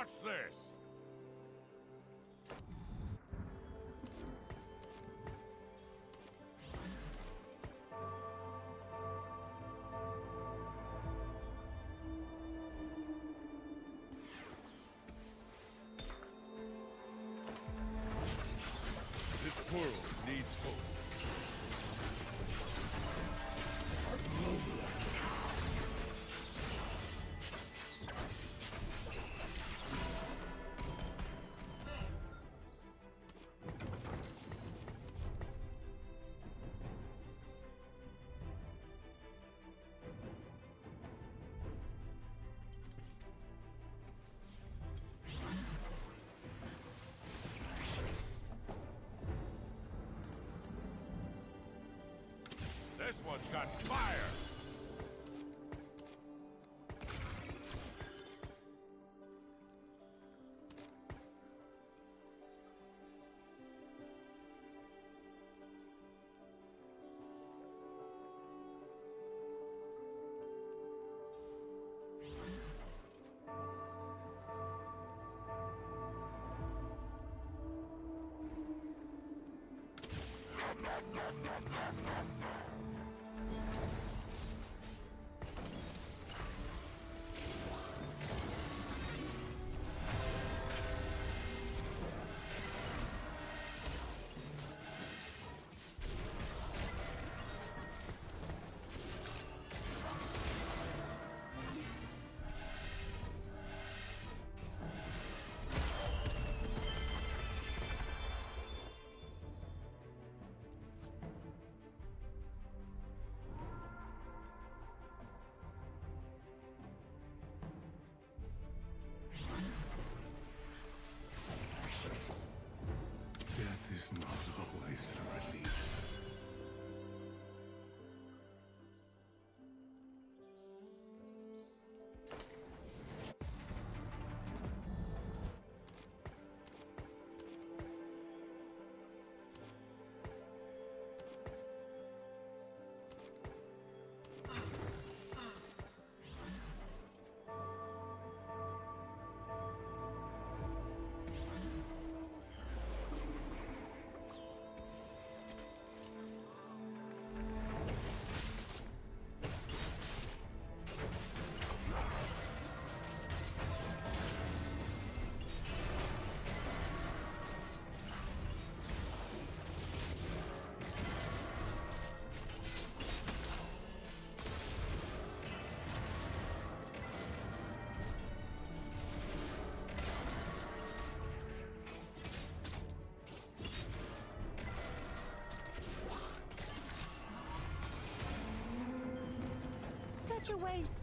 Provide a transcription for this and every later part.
Watch this! This world needs hope. This one's got fire! Such a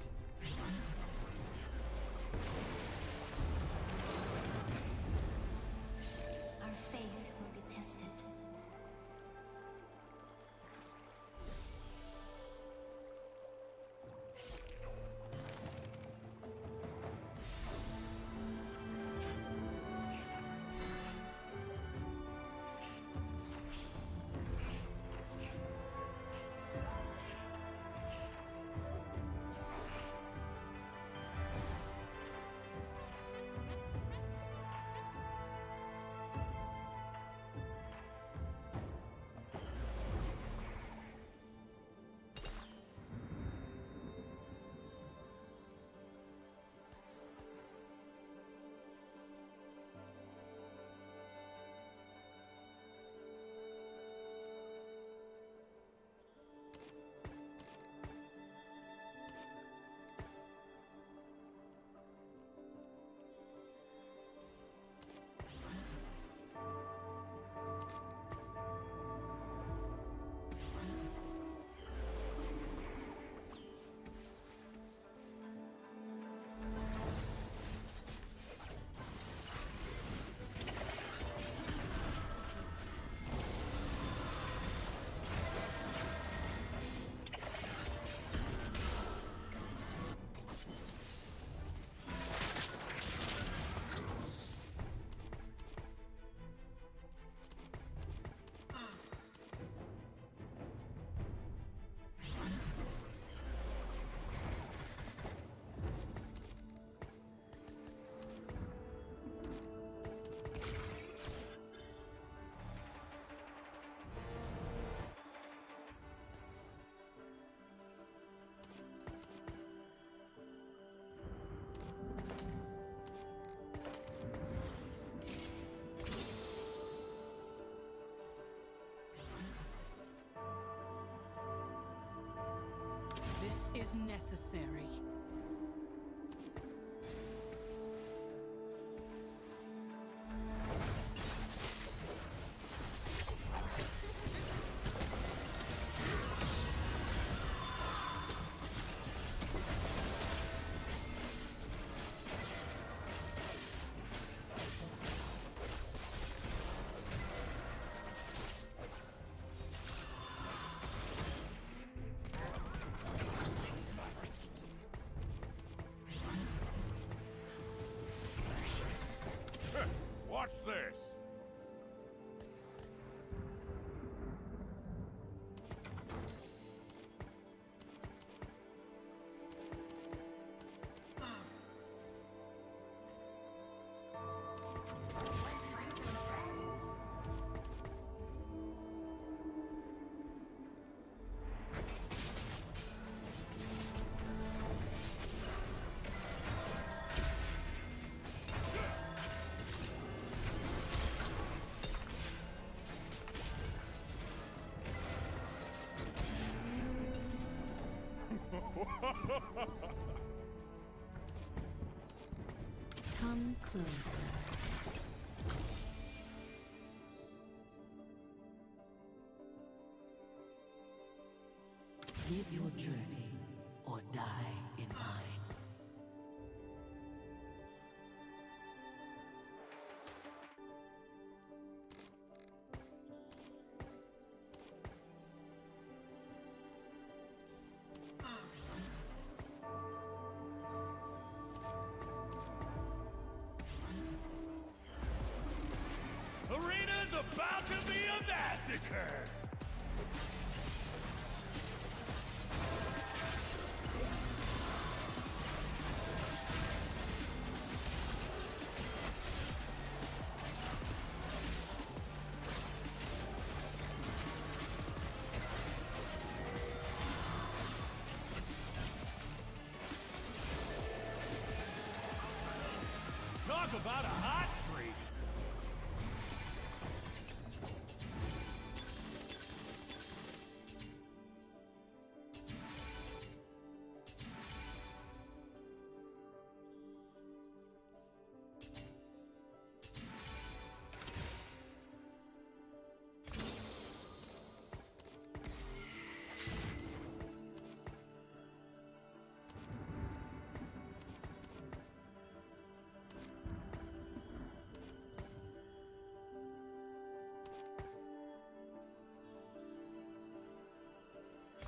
is necessary. Come closer. Live your journey about to be a massacre! Talk about a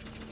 you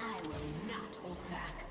I will not hold back.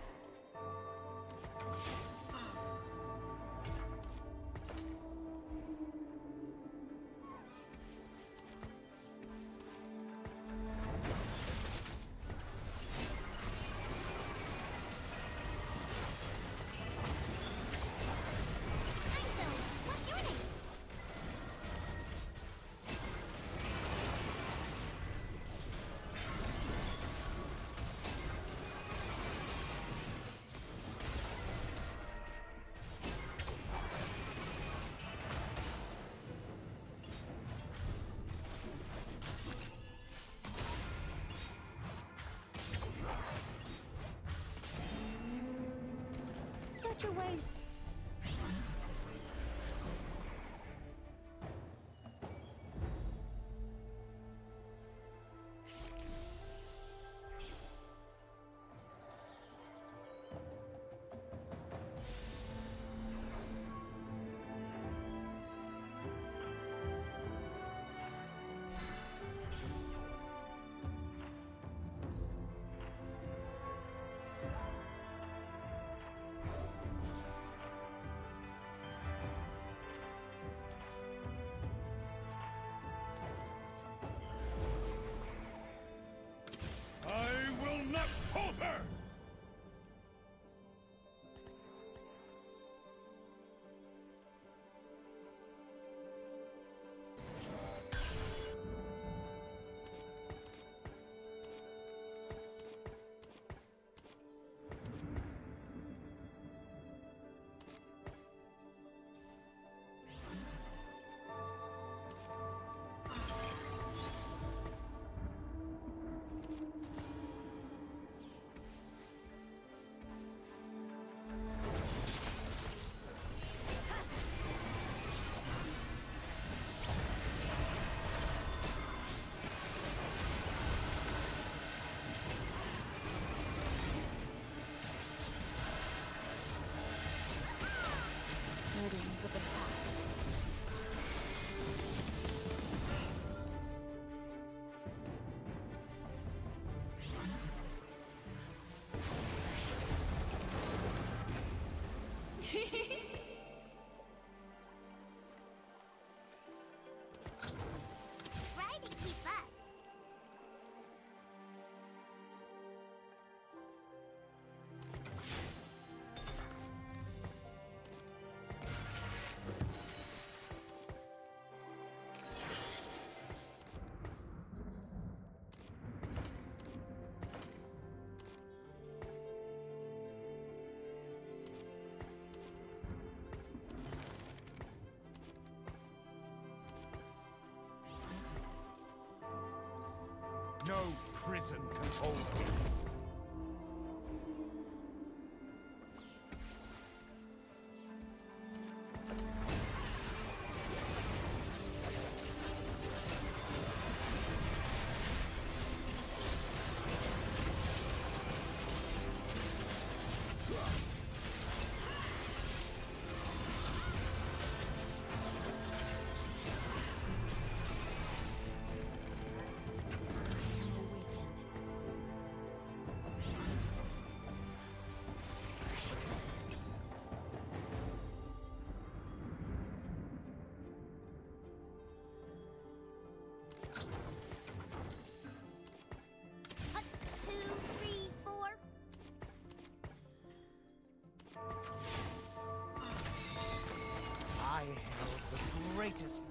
Catch your waves. No prison can hold me. just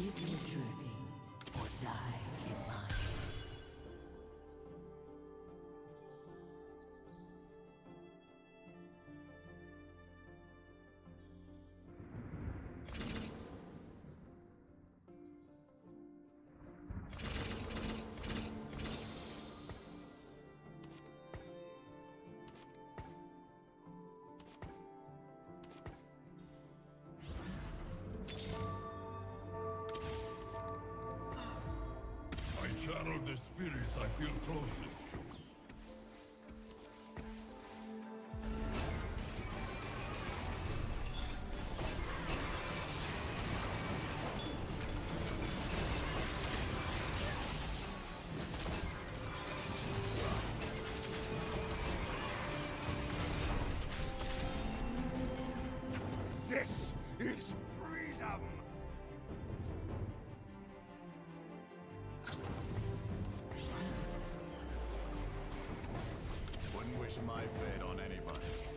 Live your journey or die. Channeled the spirits I feel closest to. My fate on anybody.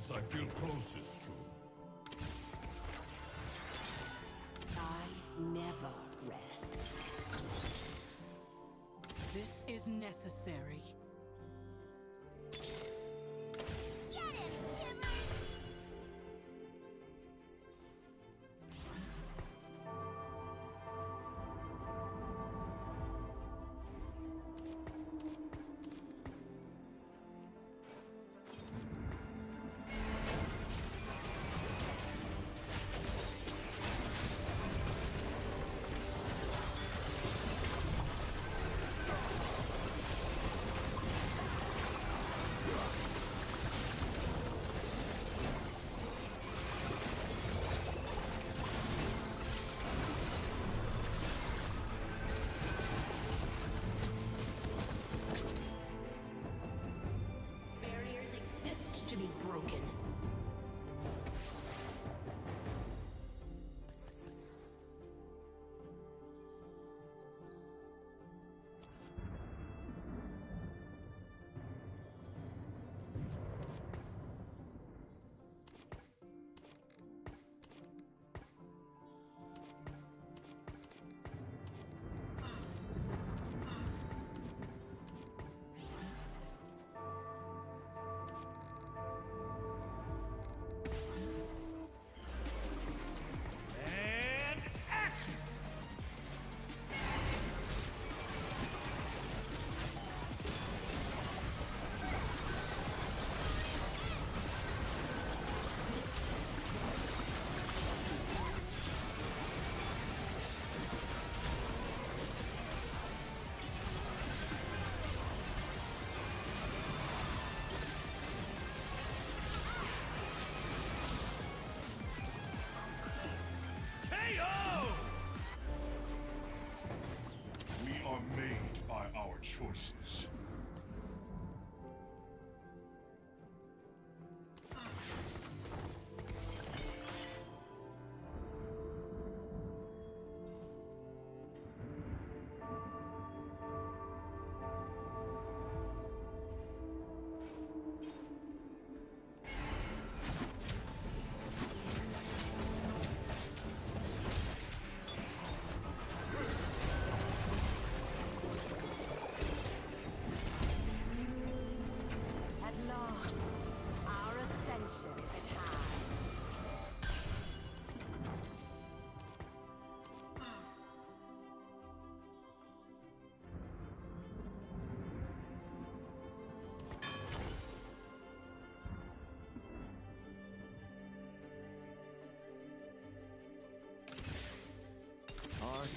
Spirits I feel closest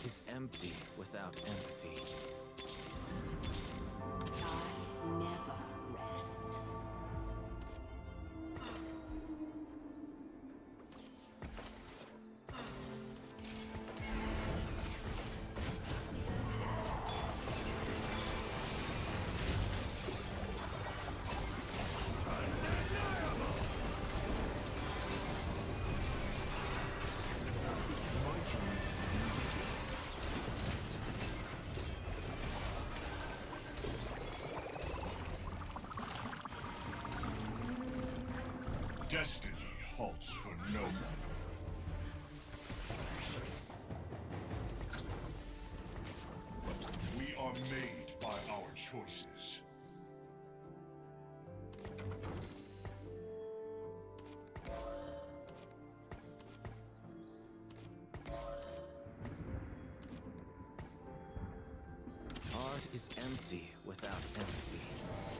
is empty without empathy. Destiny halts for no one. We are made by our choices. Art is empty without empathy.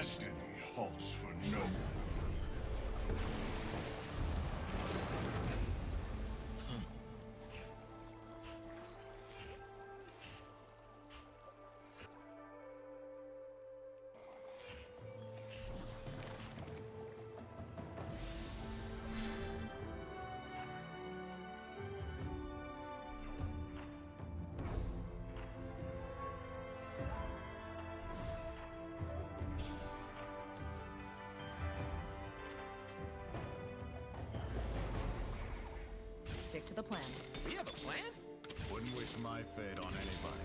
Destiny halts Stick to the plan. We have a plan? Wouldn't wish my fate on anybody.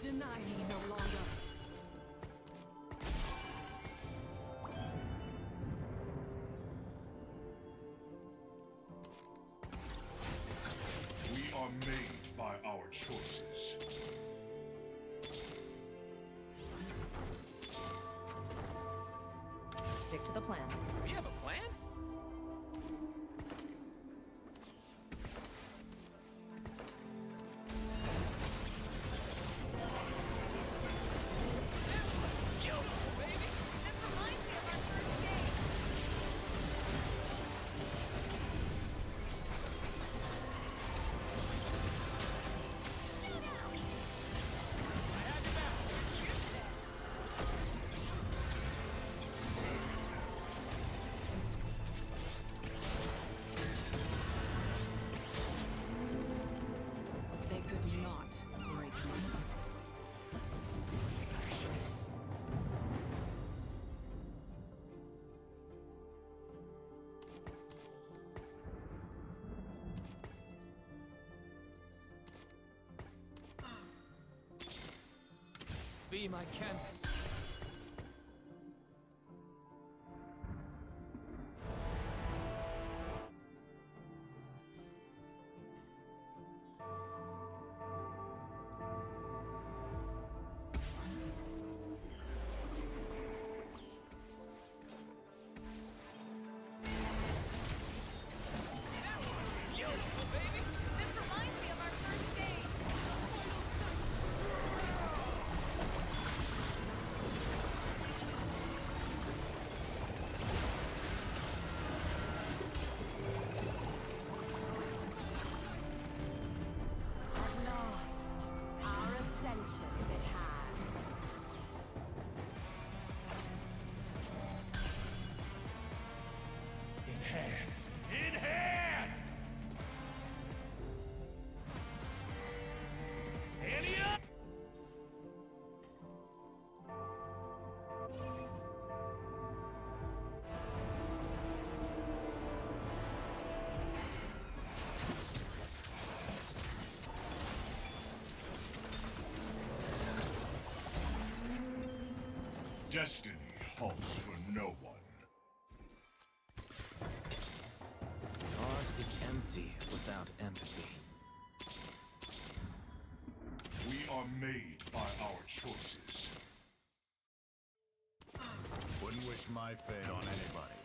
Deny me no longer. We are made by our choices. Stick to the plan. We have a plan? Be my canvas. Destiny halts for no one. Art is empty without empathy. We are made by our choices. Wouldn't wish my fate on anybody.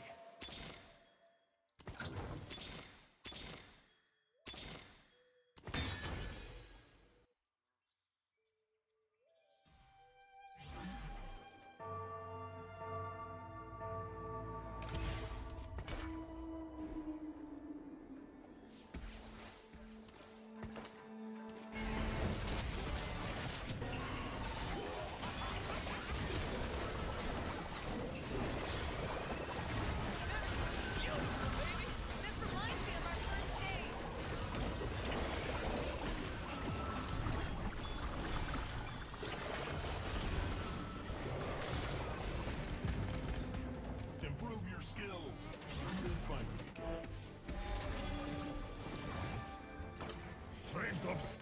колдовство.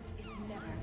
Silence is never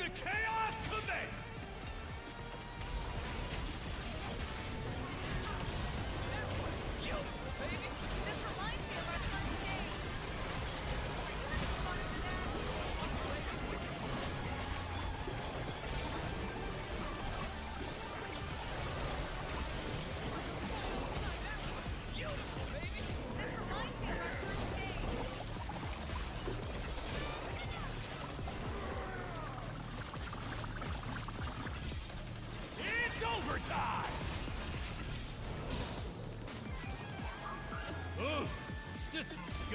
the chaos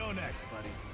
go next, buddy.